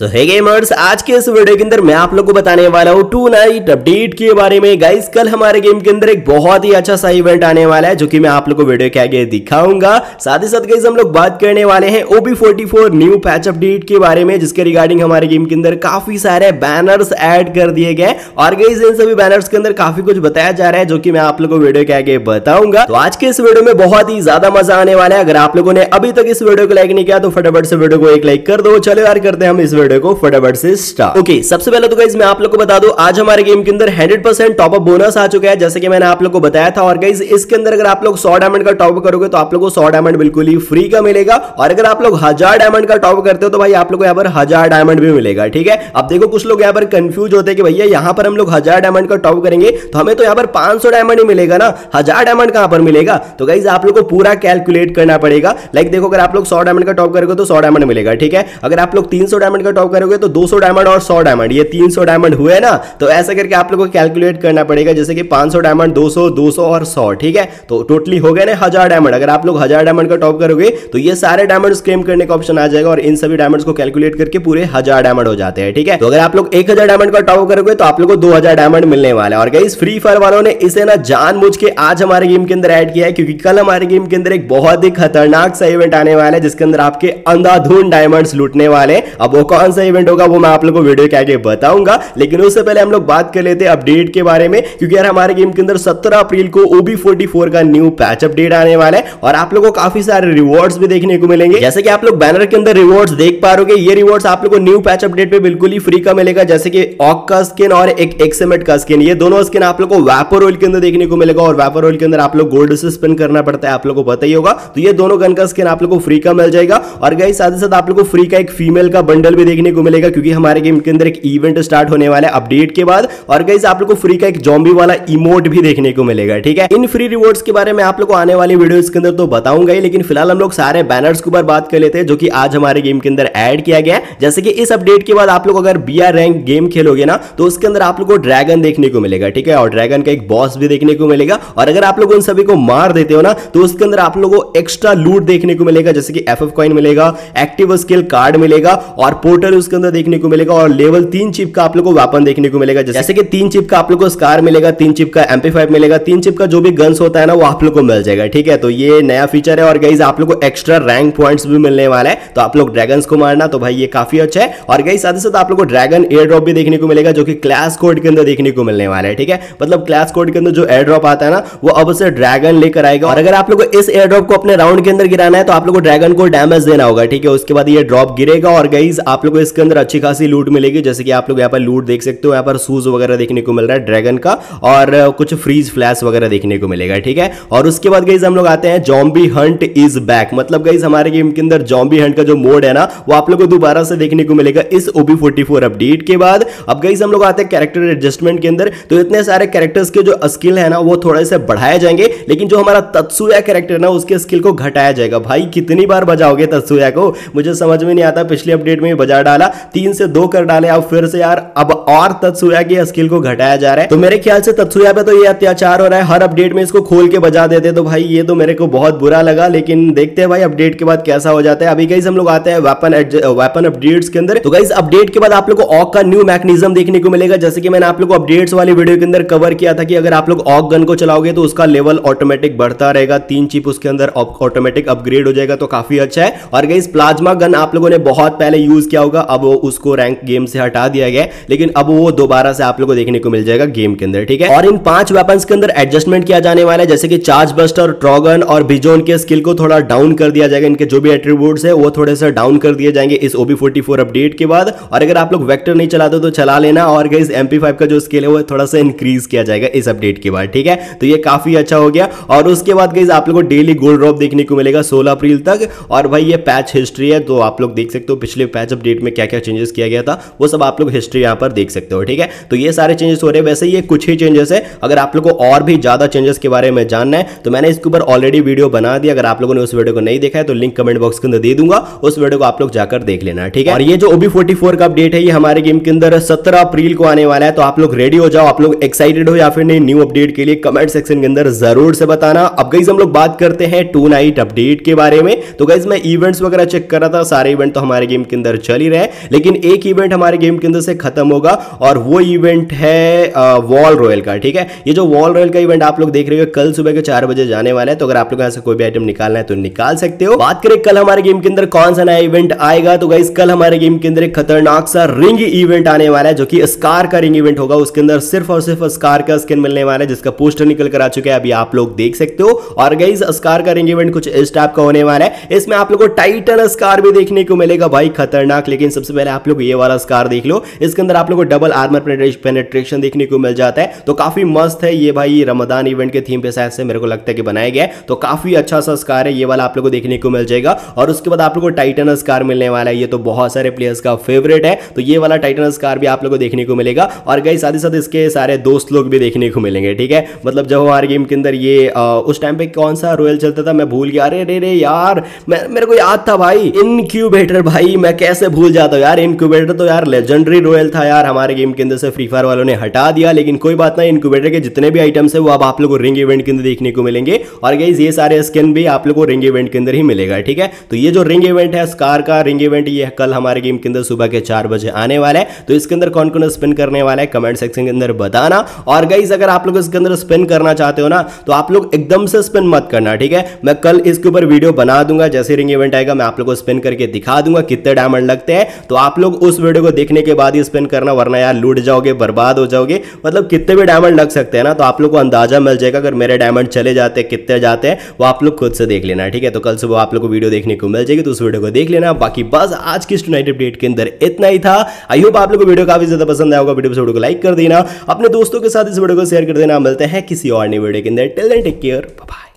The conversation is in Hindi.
सो है गेमर्स आज के इस वीडियो के अंदर मैं आप लोगों को बताने वाला हूँ टू नाइट अपडेट के बारे में। गाइस कल हमारे गेम के अंदर एक बहुत ही अच्छा सा इवेंट आने वाला है, जो कि मैं आप लोगों को वीडियो के आगे दिखाऊँगा। साथ ही साथ गाइस हम लोग बात करने वाले हैं OB forty four new patch update के बारे में, जिसके रिगार्डिंग हमारे गेम के अंदर काफ़ी सारे बैनर्स एड कर दिए गए। और गाइस इन सभी बैनर्स के अंदर काफ़ी कुछ बताया जा रहा है, जो कि मैं आप लोग को वीडियो के आगे बताऊँगा। तो आज के इस वीडियो में बहुत ही ज़्यादा मज़ा आने वाला है। अगर आप लोगों ने अभी तक इस वीडियो को लाइक नहीं किया तो फटाफट से वीडियो को एक लाइक कर दो। चलो यार, करते हैं हम इस वीडियो को फटाफट से स्टार्ट ओके सबसे पहले तो गाइज़ मैं आप लोग को बता दूँ, आज हमारे गेम के अंदर 100% टॉप अप बोनस आ चुका है, जैसे कि मैंने आप लोग को बताया था। और गाइज़ इसके अंदर अगर आप लोग 100 डायमंड का टॉप करोगे तो आप लोग को 100 डायमंड बिल्कुल ही फ्री का मिलेगा। और अगर आप लोग हज़ार डायमंड का टॉप करते हो तो भाई आप लोग यहाँ पर हज़ार डायमंड भी मिलेगा, ठीक है? अब देखो, कुछ लोग यहाँ पर कंफ्यूज होते हैं कि भैया, यहाँ पर हम लोग हज़ार डायमंड का टॉप करेंगे तो हमें तो यहाँ पर पाँच डायमंड ही मिलेगा ना? हज़ार डायमंड कहाँ पर मिलेगा? तो गाइज़ आप लोग को पूरा कैलकुलेट करना पड़ेगा। लाइक देखो, अगर आप लोग सौ डायमंड का टॉप करोगे तो सौ डायमंड मिलेगा, ठीक है? अगर आप लोग तीन सौ डायमंड का टॉप करोगे तो दो डायमंड और सौ डायमंड ये 300 डायमंड हुए ना तो ऐसा करके आप लोगों को कैलकुलेट करना पड़ेगा, जैसे कि 500 डायमंड 200 200 और 100 ठीक है? तो टोटली हो गए ना हज़ार डायमंड अगर आप लोग हज़ार डायमंड का टॉप करोगे तो ये सारे डायमंड क्लेम करने का ऑप्शन आ जाएगा और इन सभी डायमंड को कैलकुलेट करके पूरे हज़ार डायमंड हो जाते हैं, ठीक है? तो अगर आप लोग एक डायमंड का टॉप करोगे तो आप लोग को दो हज़ार डायमंड मिलने वाला और गई फ्री फायर वालों ने इसे ना जान के आज हमारे गेम के अंदर एड किया है, क्योंकि कल हमारे गेम के अंदर एक बहुत ही खतरनाक सा इवेंट आने वाला है, जिसके अंदर आपके अंधाधुन डायमंड्स लूटने वाले अब वो कौन सा इवेंट होगा, वो मैं आप लोग को वीडियो के आगे बताऊँगा। लेकिन उससे पहले हम लोग बात कर लेते हैं अपडेट के बारे में, क्योंकि यार हमारे गेम के अंदर 17 अप्रैल को ओबी 44 का न्यू पैच अपडेट आने वाला है, और आप लोगों को काफ़ी सारे रिवॉर्ड्स भी देखने को मिलेंगे। जैसे कि आप लोग बैनर के अंदर रिवॉर्ड्स देख पा रहे ये रिवॉर्ड्स आप लोग को न्यू पैच अपडेट पे बिल्कुल ही फ्री का मिलेगा, जैसे कि ऑक का स्किन और एक एक्समेट का स्किन ये दोनों स्किन आप लोग को वेपर ऑयल के अंदर देखने को मिलेगा, और वेपर ऑयल के अंदर आप लोग गोल्ड से स्पिन करना पड़ता है, आप लोग को पता ही होगा। तो ये दोनों गन का स्किन आप लोग को फ्री का मिल जाएगा, और गाइस साथ ही साथ आप लोग को फ्री का एक फीमेल का बंडल भी देखने को मिलेगा, क्योंकि हमारे गेम के अंदर एक इवेंट स्टार्ट होने वाला है अपडेट के बाद। और गाइज़ आप लोग को फ्री का एक जॉम्बी वाला इमोट भी देखने को मिलेगा, ठीक है? इन फ्री रिवॉर्ड्स के बारे में आप लोग को आने वाली वीडियो के अंदर तो बताऊँगा ही, लेकिन फ़िलहाल हम लोग सारे बैनर्स के ऊपर बात कर लेते हैं, जो कि आज हमारे गेम के अंदर ऐड किया गया है। जैसे कि इस अपडेट के बाद आप लोग अगर बी रैंक गेम खेलोगे ना तो उसके अंदर आप लोग को ड्रैगन देखने को मिलेगा, ठीक है? और ड्रैगन का एक बॉस भी देखने को मिलेगा। और अगर आप लोग उन सभी को मार देते हो ना तो उसके अंदर आप लोग को एक्स्ट्रा लूट देखने को मिलेगा, जैसे कि एफ़ कॉइन मिलेगा एक्टिव स्किल कार्ड मिलेगा, और पोर्टल उसके अंदर देखने को मिलेगा और लेवल तीन चिप का आप लोग को वेपन देखने को मिलेगा। जैसे कि तीन चिप का आप लोग को स्कार मिलेगा, तीन चिप का एमपी फाइव मिलेगा, तीन चिप का जो भी गन्स होता है ना, वो आप लोग को मिल जाएगा, ठीक है? तो ये नया फीचर है और गाइज़ आप लोग को एक्स्ट्रा रैंक पॉइंट्स भी मिलने वाला है। तो आप लोग ड्रैगन को मारना तो भाई ये काफ़ी अच्छा है। और गाइज़ साथ ही साथ आप लोग को ड्रैगन एयर ड्रॉप भी देखने को मिलेगा, जो कि क्लास कोड के अंदर देखने को मिलने वाला है, ठीक है? मतलब क्लास कोड के अंदर जो एयर ड्रॉप आता है ना, वो अब से ड्रैगन लेकर आएगा। और अगर आप लोग इस एयर ड्रॉप को अपने राउंड के अंदर गिराना है तो आप लोग को ड्रैगन को डैमेज देना होगा, ठीक है? उसके बाद ये ड्रॉप गिरेगा और गाइज़ आप को इसके अंदर अच्छी खासी लूट मिलेगी, जैसे कि आप लोग यहाँ पर लूट देख सकते हो, यहाँ पर शूज़ वगैरह देखने को मिल रहा है, ड्रैगन का, और कुछ फ्रीज फ्लैश वगैरह देखने को मिलेगा, ठीक है? और उसके बाद गई हम लोग आते हैं जॉम्बी हंट इज़ बैक मतलब गई हमारे गेम के अंदर जॉम्बी हंट का जो मोड है ना, वो आप लोग को दोबारा से देखने को मिलेगा इस ओबी फोर्टी अपडेट के बाद। अब गई हम लोग आते हैं कैरेक्टर एडजस्टमेंट के अंदर। तो इतने सारे कैरेक्टर्स के जो स्किल है ना, वो थोड़े से बढ़ाए जाएँगे, लेकिन जो हमारा तत्सुया कैरेक्टर ना, उसके स्किल को घटाया जाएगा। भाई, कितनी बार बजाओगे तत्सुया को? मुझे समझ में नहीं आता, पिछले अपडेट में बजा डाला, तीन से दो कर डाले। अब फिर से यार, अब और तत्सुया की स्किल को घटाया जा रहा है। तो मेरे ख्याल से तत्सुया पे तो ये अत्याचार हो रहा है। हर अपडेट में इसको खोल के बजा देते तो भाई, ये तो मेरे को बहुत बुरा लगा, लेकिन देखते हैं भाई, अपडेट के बाद कैसा हो जाता है। अभी कहीं हम लोग आते हैं वेपन वेपन अपडेट्स के अंदर। तो गाइज़ अपडेट के बाद आप लोग ऑक का न्यू मैकेनिज्म देखने को मिलेगा। जैसे कि मैंने आप लोग को अपडेट्स वाली वीडियो के अंदर कवर किया था कि अगर आप लोग ऑक गन को चलाओगे तो उसका लेवल ऑटोमेटिक बढ़ता रहेगा। तीन चिप उसके अंदर ऑटोमेटिक अपग्रेड हो जाएगा तो काफ़ी अच्छा है। और गाइज़ प्लाज्मा गन आप लोगों ने बहुत पहले यूज़ किया होगा, अब वो उसको रैंक गेम से हटा दिया गया लेकिन अब वो दोबारा से आप लोग को देखने को मिल जाएगा गेम के अंदर, ठीक है? और इन पाँच वेपन्स के अंदर एडजस्टमेंट किया जाने वाला है, जैसे कि चार्ज बस्टर ट्रॉगन और बिजोन के स्किल को थोड़ा डाउन कर दिया जाएगा, इनके जो भी एट्रीब्यूट्स है, वो थोड़े से डाउन कर दिए जाएँगे इस ओबी फोर्टी अपडेट के बाद। और अगर आप लोग वेक्टर नहीं चलाते तो चला लेना, और इस एम का जो स्किल है, वो थोड़ा सा इंक्रीज किया जाएगा इस अपडेट के बाद, ठीक है? तो ये काफ़ी अच्छा हो गया। और उसके बाद गई आप लोग को डेली गोल्ड ड्रॉप देखने को मिलेगा सोलह अप्रैल तक। और भाई, ये पैच हिस्ट्री है तो आप लोग देख सकते हो, पिछले पैच अपडेट में क्या क्या चेंजेस किया गया था, वो सब आप लोग हिस्ट्री यहाँ पर देख सकते हो, ठीक है? तो ये सारे चेंजेस हो रहे हैं, वैसे ये कुछ ही चेंजेस है। अगर आप लोग को और भी ज़्यादा चेंजेस के बारे में जानना है तो मैंने इसके ऊपर ऑलरेडी वीडियो बना दिया। अगर आप लोगों ने उस वीडियो को नहीं देखा है तो लिंक कमेंट बॉक्स के अंदर दे दूँगा। उस वीडियो को आप लोग जाकर देख लेना, ठीक है? और ये जो ओबी फोर्टी का अपडेट है, ये हमारे गेम के अंदर सत्रह अप्रैल को आने वाला है तो आप लोग रेडी हो जाओ। आप लोग एक्साइटेड हो या फिर नहीं न्यू अपडेट के लिए कमेंट सेक्शन के अंदर ज़रूर से बताना। अब गई हम लोग बात करते हैं टू नाइट अपडेट के बारे में। तो गाइज़ मैं इवेंट्स वगैरह चेक कर रहा था, सारे इवेंट तो हमारे गेम के अंदर चल ही रहे, लेकिन एक इवेंट हमारे गेम के अंदर से खत्म होगा और वो इवेंट है वॉल रॉयल का, ठीक है? ये जो वॉल रॉयल का इवेंट आप लोग देख रहे हो कल सुबह के चार बजे जाने वाला है तो अगर आप लोग यहाँ से कोई भी आइटम निकालना है तो निकाल सकते हो। बात करें कल हमारे गेम के अंदर कौन सा नया इवेंट आएगा तो गाइस कल हमारे गेम के अंदर एक खतरनाक सा रिंग इवेंट आने वाला है, जो कि स्कार का रिंग इवेंट होगा। उसके अंदर सिर्फ़ और सिर्फ़ स्कार का स्किन मिलने वाला है, जिसका पोस्टर निकल कर आ चुका है, अभी आप लोग देख सकते हो। और गाइस स्कार का रिंग इवेंट कुछ इस टाइप का होने वाला है। इसमें आप लोग को टाइटन स्कार भी देखने को मिलेगा। भाई, खतरनाक लेकिन सबसे पहले आप लोग ये वाला स्कार देख लो। इसके अंदर आप लोग को डबल आर्मर पेनेट्रेशन देखने को मिल जाता है। तो काफ़ी मस्त है ये भाई रमदान इवेंट के थीम पे शायद से मेरे को लगता है कि बनाया गया तो काफ़ी अच्छा सा स्कार है ये वाला आप लोग को देखने को मिल जाएगा। और उसके बाद आप लोग को टाइटन स्कार मिलने वाला है। ये तो बहुत सारे प्लेयर्स का फेवरेट है। तो ये वाला टाइटन स्कार भी आप लोग को देखने को मिलेगा। और गई साथ ही साथ इसके सारे दोस्त लोग भी देखने को मिलेंगे ठीक है? मतलब जब हमारे गेम के अंदर ये आ, उस टाइम पे कौन सा रॉयल चलता था मैं भूल गया। अरे रे रे यार मैं मेरे को याद था भाई। इनक्यूबेटर भाई मैं कैसे भूल जाता हूँ। यार इनक्यूबेटर तो यार लेजेंडरी रॉयल था यार, हमारे गेम के अंदर से फ्री फायर वालों ने हटा दिया, लेकिन कोई बात नहीं इनक्यूबेटर के जितने भी आइटम्स है, वो अब आप लोग को रिंग इवेंट के अंदर देखने को मिलेंगे। और गई ये सारे स्किन भी आप लोग को रिंग इवेंट के अंदर ही मिलेगा, ठीक है? तो ये जो रिंग इवेंट है स्कार का रिंग इवेंट ये कल हमारे गेम के अंदर सुबह के चार बजे आने वाला है। तो इसके अंदर कौन कौन स्पिन करने वाला है कमेंट सेक्शन के अंदर बताना। और गाइस अगर आप लोग इसके अंदर स्पिन करना चाहते हो ना तो आप लोग एकदम से स्पिन मत करना, ठीक है? मैं कल इसके ऊपर वीडियो बना दूँगा, जैसे रिंग इवेंट आएगा, मैं आप लोग को स्पिन करके दिखा दूँगा कितने डायमंड लगते हैं तो आप लोग उस वीडियो को देखने के बाद ही स्पिन करना, वरना यार लूट जाओगे, बर्बाद हो जाओगे। मतलब कितने भी डायमंड लग सकते हैं ना तो आप लोग को अंदाज़ा मिल जाएगा, अगर मेरे डायमंड चले जाते हैं, कितने जाते हैं, वो आप लोग खुद से देख लेना, ठीक है? तो कल सुबह आप लोग को वीडियो देखने को मिल जाएगी तो उस वीडियो को देख लेना। बाकी बस आज की स्टूनाइट अपडेट के अंदर इतना ही था। आई होप आप लोग को वीडियो काफ़ी ज़्यादा पसंद आएगा वीडियो वीडियो को लाइक कर देना। अपने दोस्तों के साथ इस वीडियो को शेयर कर देना। मिलते हैं किसी और नई वीडियो के अंदर। Till then take care bye